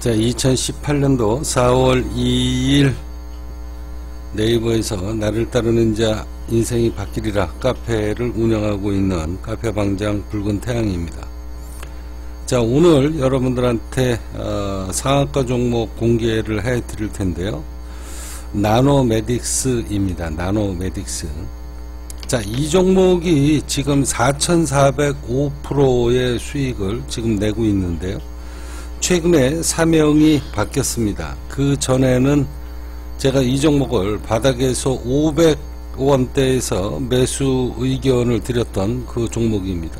자, 2018년도 4월 2일 네이버에서 나를 따르는 자 인생이 바뀌리라 카페를 운영하고 있는 카페 방장 붉은 태양입니다. 자, 오늘 여러분들한테 어, 상한가 종목 공개를 해 드릴 텐데요. 나노메딕스입니다. 나노메딕스. 자, 이 종목이 지금 4,405%의 수익을 지금 내고 있는데요. 최근에 사명이 바뀌었습니다. 그 전에는 제가 이 종목을 바닥에서 500원대에서 매수 의견을 드렸던 그 종목입니다.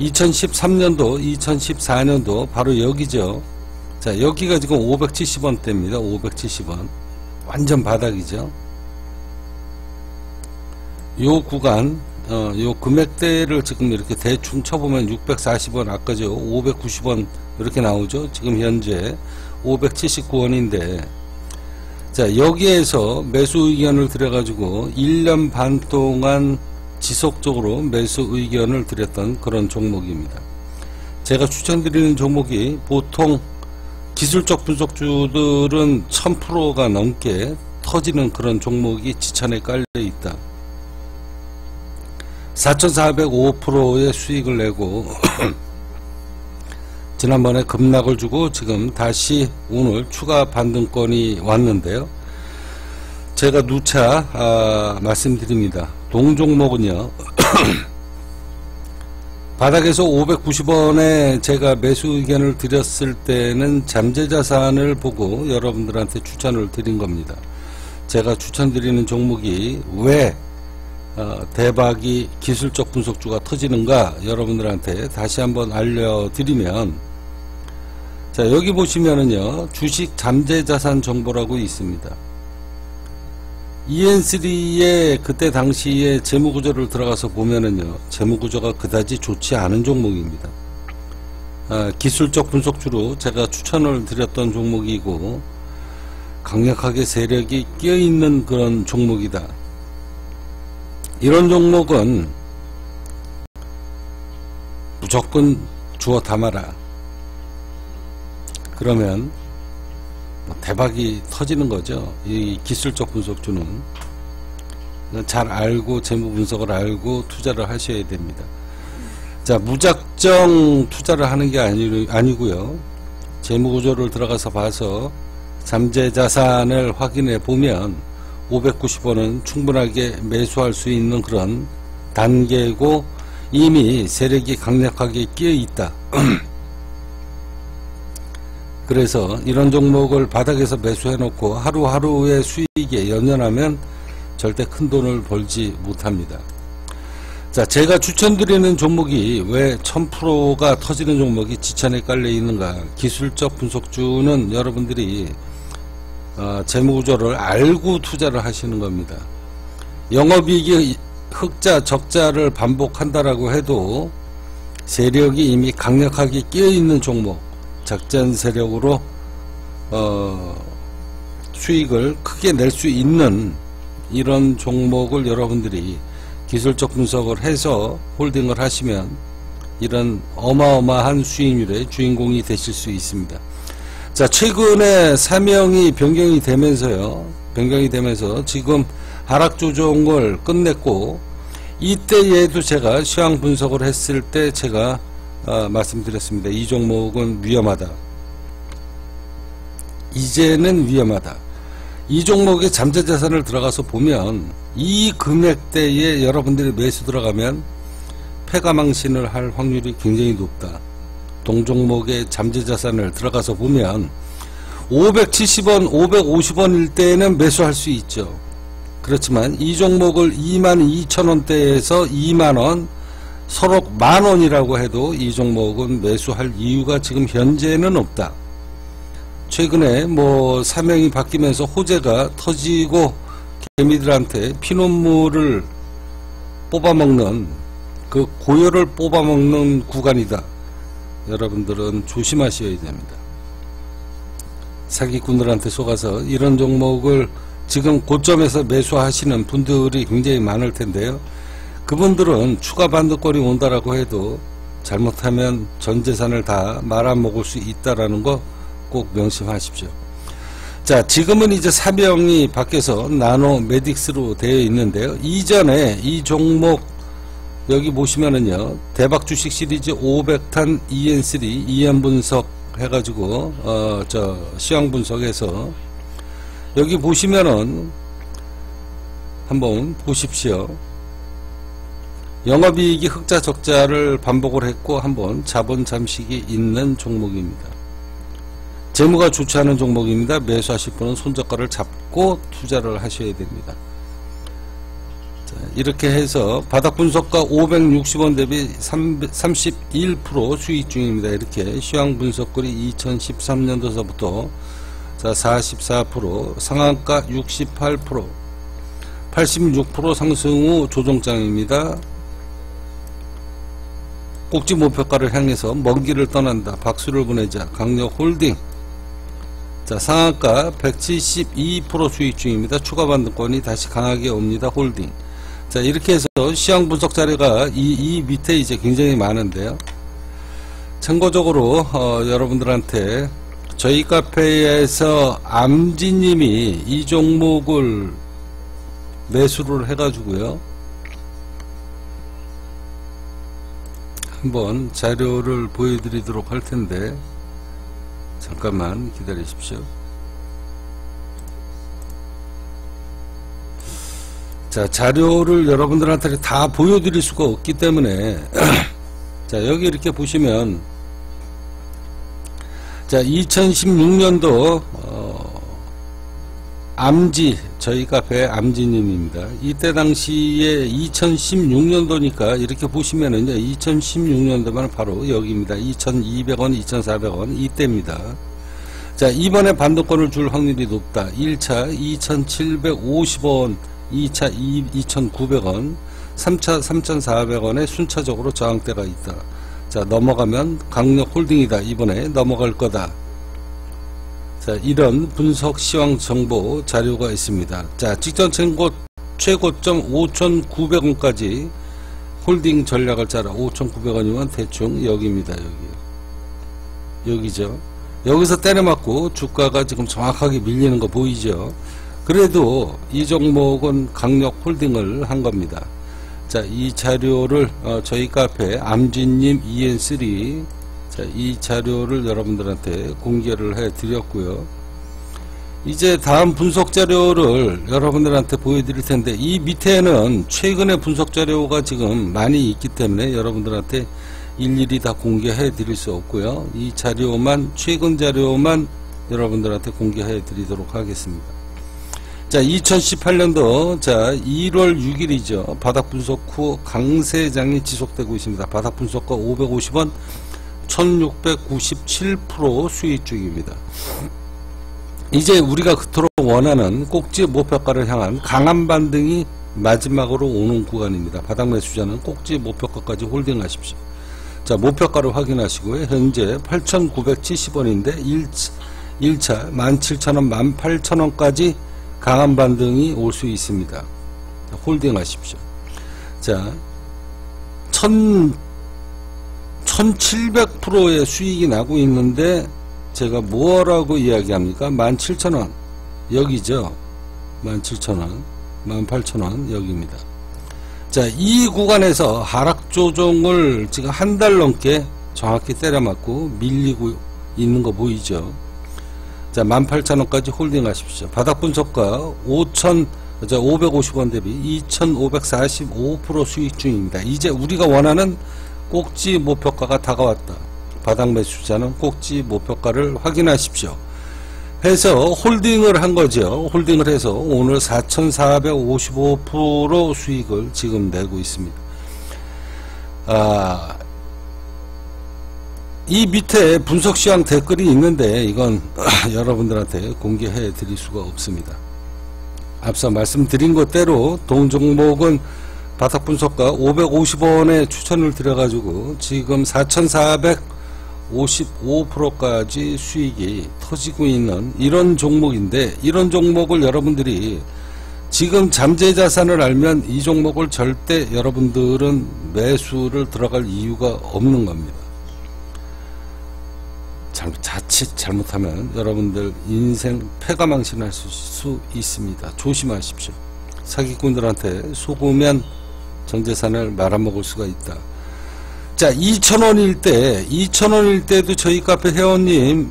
2013년도, 2014년도 바로 여기죠. 자, 여기가 지금 570원대입니다. 570원. 완전 바닥이죠. 요 구간, 어, 요 금액대를 지금 이렇게 대충 쳐보면 640원, 아까죠. 590원 이렇게 나오죠. 지금 현재 579원인데, 자, 여기에서 매수 의견을 드려가지고 1년 반 동안 지속적으로 매수 의견을 드렸던 그런 종목입니다. 제가 추천드리는 종목이 보통 기술적 분석주들은 1000%가 넘게 터지는 그런 종목이 지천에 깔려 있다. 4,405%의 수익을 내고 지난번에 급락을 주고 지금 다시 오늘 추가 반등권이 왔는데요. 제가 누차 아, 말씀드립니다. 동종목은요. 바닥에서 590원에 제가 매수 의견을 드렸을 때는 잠재자산을 보고 여러분들한테 추천을 드린 겁니다. 제가 추천드리는 종목이 왜 어, 대박이 기술적 분석주가 터지는가 여러분들한테 다시 한번 알려드리면 자 여기 보시면은요 주식 잠재자산 정보라고 있습니다. EN3의 그때 당시에 재무구조를 들어가서 보면은요 재무구조가 그다지 좋지 않은 종목입니다. 아, 기술적 분석주로 제가 추천을 드렸던 종목이고 강력하게 세력이 끼어있는 그런 종목이다. 이런 종목은 무조건 주워 담아라. 그러면 뭐 대박이 터지는 거죠. 이 기술적 분석주는 잘 알고 재무 분석을 알고 투자를 하셔야 됩니다. 자 무작정 투자를 하는 게 아니, 아니고요. 재무구조를 들어가서 봐서 잠재자산을 확인해 보면 590원은 충분하게 매수할 수 있는 그런 단계고 이미 세력이 강력하게 끼어 있다. 그래서 이런 종목을 바닥에서 매수해 놓고 하루하루의 수익에 연연하면 절대 큰 돈을 벌지 못합니다. 자, 제가 추천드리는 종목이 왜 1000%가 터지는 종목이 지천에 깔려 있는가? 기술적 분석주는 여러분들이 어, 재무구조를 알고 투자를 하시는 겁니다. 영업이익이 흑자 적자를 반복한다라고 해도 세력이 이미 강력하게 끼어 있는 종목 작전 세력으로 어, 수익을 크게 낼 수 있는 이런 종목을 여러분들이 기술적 분석을 해서 홀딩을 하시면 이런 어마어마한 수익률의 주인공이 되실 수 있습니다. 자, 최근에 사명이 변경이 되면서요. 변경이 되면서 지금 하락 조정을 끝냈고 이때에도 제가 시황 분석을 했을 때 제가 어, 말씀드렸습니다. 이 종목은 위험하다. 이제는 위험하다. 이 종목에 잠재자산을 들어가서 보면 이 금액대에 여러분들이 매수 들어가면 패가망신을 할 확률이 굉장히 높다. 동종목의 잠재자산을 들어가서 보면 570원, 550원일 때는 매수할 수 있죠. 그렇지만 이 종목을 22,000원대에서 2만원, 서로 만 원이라고 해도 이 종목은 매수할 이유가 지금 현재는 없다. 최근에 뭐 사명이 바뀌면서 호재가 터지고 개미들한테 피눈물을 뽑아먹는 그 고열을 뽑아먹는 구간이다. 여러분들은 조심하셔야 됩니다. 사기꾼들한테 속아서 이런 종목을 지금 고점에서 매수하시는 분들이 굉장히 많을 텐데요. 그분들은 추가 반등권이 온다라고 해도 잘못하면 전 재산을 다 말아먹을 수 있다라는 거 꼭 명심하십시오. 자, 지금은 이제 사명이 바뀌어서 나노 메딕스로 되어 있는데요. 이전에 이 종목 여기 보시면은요. 대박 주식 시리즈 500탄 EN3 EN 분석 해 가지고 어 저 시황 분석해서 여기 보시면은 한번 보십시오. 영업이익이 흑자 적자를 반복을 했고 한번 자본 잠식이 있는 종목입니다. 재무가 않은 종목입니다. 매수하실 분은 손저가를 잡고 투자를 하셔야 됩니다. 자, 이렇게 해서 바닥 분석가 560원 대비 31% 수익 중입니다. 이렇게 시황 분석글이 2013년도서부터 자, 44% 상한가 68% 86% 상승 후 조정장입니다. 꼭지 목표가를 향해서 먼 길을 떠난다. 박수를 보내자. 강력 홀딩. 자, 상한가 172% 수익 중입니다. 추가 반등권이 다시 강하게 옵니다. 홀딩. 자, 이렇게 해서 시황 분석 자료가 이, 이 밑에 이제 굉장히 많은데요. 참고적으로, 어, 여러분들한테 저희 카페에서 암지님이 이 종목을 매수를 해가지고요. 한번 자료를 보여드리도록 할 텐데 잠깐만 기다리십시오. 자 자료를 여러분들한테 다 보여드릴 수가 없기 때문에 자 여기 이렇게 보시면 자 2016년도 어, 암지 저희 카페 암지님입니다. 이때 당시에 2016년도니까 이렇게 보시면은요 2016년도면 바로 여기입니다. 2200원 2400원 이때입니다. 자 이번에 반도권을 줄 확률이 높다. 1차 2750원 2차 2900원 3차 3400원에 순차적으로 저항대가 있다. 자 넘어가면 강력 홀딩이다. 이번에 넘어갈 거다. 자, 이런 분석 시황 정보 자료가 있습니다. 자, 직전 최고, 최고점 5,900원까지 홀딩 전략을 짜라. 5,900원이면 대충 여기입니다. 여기. 여기죠. 여기서 때려맞고 주가가 지금 정확하게 밀리는 거 보이죠. 그래도 이 종목은 강력 홀딩을 한 겁니다. 자, 이 자료를 어, 저희 카페 암진님 EN3 자, 이 자료를 여러분들한테 공개를 해 드렸고요. 이제 다음 분석 자료를 여러분들한테 보여드릴 텐데 이 밑에는 최근의 분석 자료가 지금 많이 있기 때문에 여러분들한테 일일이 다 공개해 드릴 수 없고요. 이 자료만 최근 자료만 여러분들한테 공개해 드리도록 하겠습니다. 자, 2018년도 자 1월 6일이죠. 바닥 분석 후 강세장이 지속되고 있습니다. 바닥 분석가 550원 1697% 수익 중입니다. 이제 우리가 그토록 원하는 꼭지 목표가를 향한 강한 반등이 마지막으로 오는 구간입니다. 바닥 매수자는 꼭지 목표가까지 홀딩하십시오. 자, 목표가를 확인하시고요. 현재 8,970원인데 1차, 1차 17,000원, 18,000원까지 강한 반등이 올 수 있습니다. 홀딩하십시오. 자, 1 1700%의 수익이 나고 있는데 제가 뭐라고 이야기합니까? 17,000원 여기죠. 17,000원 18,000원 여기입니다. 자, 이 구간에서 하락 조정을 지금 한 달 넘게 정확히 때려맞고 밀리고 있는 거 보이죠? 자, 18,000원까지 홀딩 하십시오. 바닥 분석가 5,000, 550원 대비 2,545% 수익 중입니다. 이제 우리가 원하는 꼭지 목표가가 다가왔다. 바닥 매수자는 꼭지 목표가를 확인하십시오. 해서 홀딩을 한 거죠. 홀딩을 해서 오늘 4,455% 수익을 지금 내고 있습니다. 아, 이 밑에 분석 시황 댓글이 있는데 이건 여러분들한테 공개해 드릴 수가 없습니다. 앞서 말씀드린 것대로 동종목은 바닥 분석가 550원에 추천을 드려가지고 지금 4,455%까지 수익이 터지고 있는 이런 종목인데 이런 종목을 여러분들이 지금 잠재 자산을 알면 이 종목을 절대 여러분들은 매수를 들어갈 이유가 없는 겁니다. 자칫 잘못하면 여러분들 인생 패가망신할 수, 수 있습니다. 조심하십시오. 사기꾼들한테 속으면 전 재산을 말아먹을 수가 있다. 자, 2,000원일 때, 2,000원일 때도 저희 카페 회원님이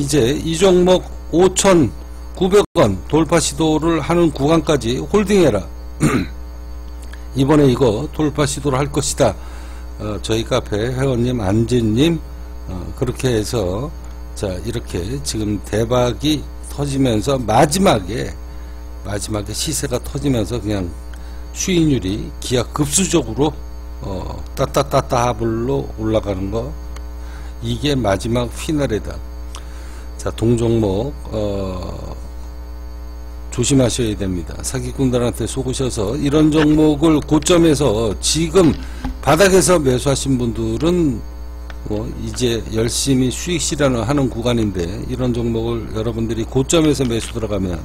이제 이 종목 5,900원 돌파 시도를 하는 구간까지 홀딩해라. 이번에 이거 돌파 시도를 할 것이다. 어, 저희 카페 회원님 안진님 어, 그렇게 해서 자 이렇게 지금 대박이 터지면서 마지막에 마지막에 시세가 터지면서 그냥 수익률이 기하 급수적으로 어, 따따따따 하블로 올라가는 거 이게 마지막 피날레다. 자 동종목 어, 조심하셔야 됩니다. 사기꾼들한테 속으셔서 이런 종목을 고점에서 지금 바닥에서 매수하신 분들은 뭐 이제 열심히 수익 실현을 하는 구간인데 이런 종목을 여러분들이 고점에서 매수 들어가면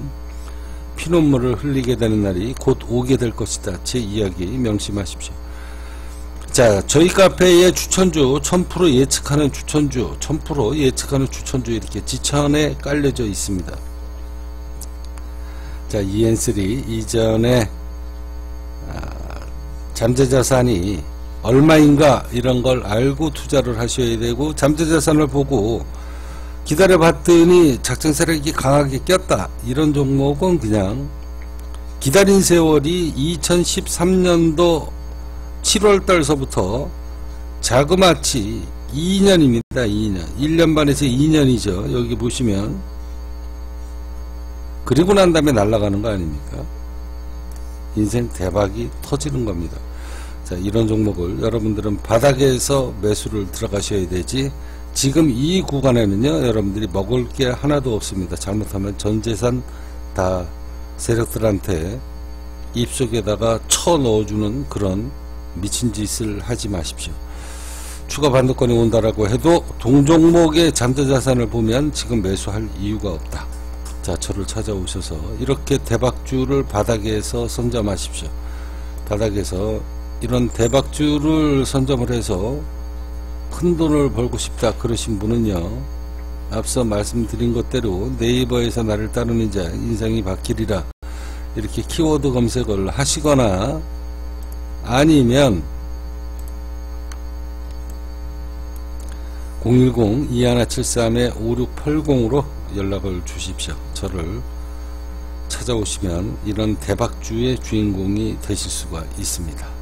피눈물을 흘리게 되는 날이 곧 오게 될 것이다. 제 이야기 명심하십시오. 자, 저희 카페의 추천주 1000% 예측하는 추천주 1000% 예측하는 추천주 이렇게 지천에 깔려져 있습니다. 자, EN3 이전에 아, 잠재자산이 얼마인가 이런 걸 알고 투자를 하셔야 되고 잠재자산을 보고 기다려 봤더니 작전 세력이 강하게 꼈다. 이런 종목은 그냥 기다린 세월이 2013년도 7월 달서부터 자그마치 2년입니다 2년. 1년 반에서 2년이죠. 여기 보시면. 그리고 난 다음에 날아가는 거 아닙니까? 인생 대박이 터지는 겁니다. 자, 이런 종목을 여러분들은 바닥에서 매수를 들어가셔야 되지 지금 이 구간에는요 여러분들이 먹을 게 하나도 없습니다. 잘못하면 전 재산 다 세력들한테 입속에다가 쳐 넣어주는 그런 미친 짓을 하지 마십시오. 추가 반도권이 온다라고 해도 동종목의 잠재자산을 보면 지금 매수할 이유가 없다. 자 저를 찾아오셔서 이렇게 대박주를 바닥에서 선점하십시오. 바닥에서 이런 대박주를 선점을 해서 큰 돈을 벌고 싶다 그러신 분은요 앞서 말씀드린 것대로 네이버에서 나를 따르는 자 인생이 바뀌리라 이렇게 키워드 검색을 하시거나 아니면 010-2173-5680으로 연락을 주십시오. 저를 찾아오시면 이런 대박주의 주인공이 되실 수가 있습니다.